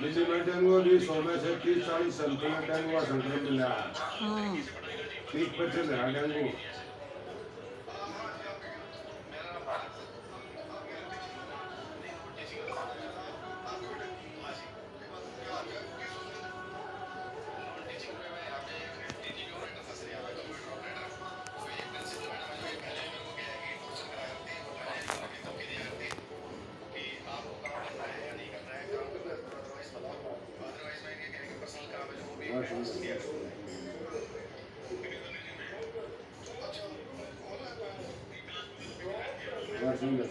मिलीमीटर भी सौ से तीस चालीस संक्रमण डेंगू 那真的是。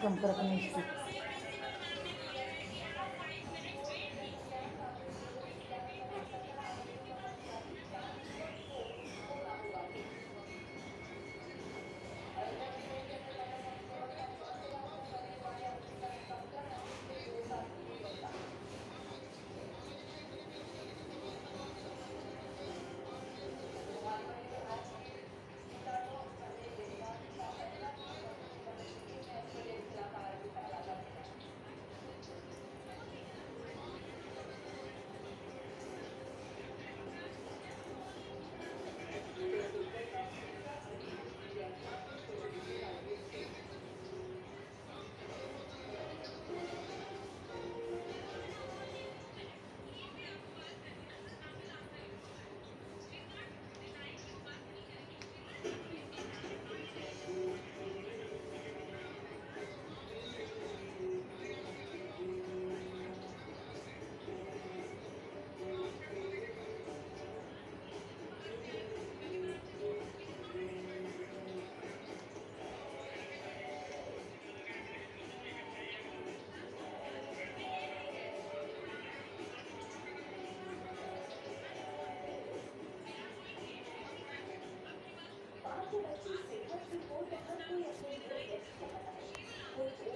completamente 这个季节，它是红色，它工业区的也漂亮。